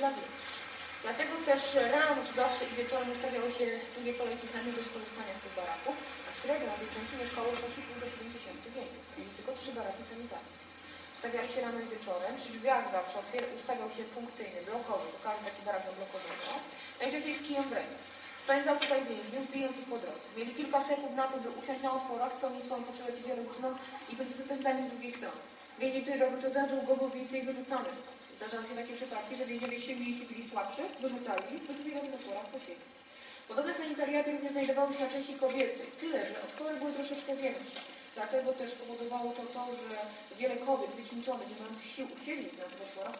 dla więźniów. Dlatego też rano tu zawsze i wieczorem ustawiały się długie kolejki na do skorzystania z tych baraków, a średnio na tej części mieszkało 6,5 do 7 tysięcy więźniów, tylko trzy baraki sanitarne. Ustawiali się rano i wieczorem, przy drzwiach zawsze otwier ustawiał się funkcyjny, blokowy, bo każdy taki barak blokowego, najczęściej z kijem w ręku. Spędzał tutaj więźniów, bijąc ich po drodze. Mieli kilka sekund na to, by usiąść na otworach, spełnić swoją potrzebę fizjologiczną i być wypędzani z drugiej strony. Więzień, który robił to za długo, był bity i wyrzucany stąd. Zdarzały się takie przypadki, że więźniowie silniejsi byli słabszy, wyrzucali ich, by dłużej na otworach posiedzieć. Podobne sanitariaty również znajdowały się na części kobiecej, tyle, że otwory były troszeczkę większe. Dlatego też powodowało to to, że wiele kobiet wycieńczonych, nie mających sił usiedlić na tych otworach,